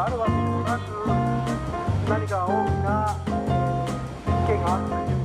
があるわけでもなく何か大きな、えー、意見がある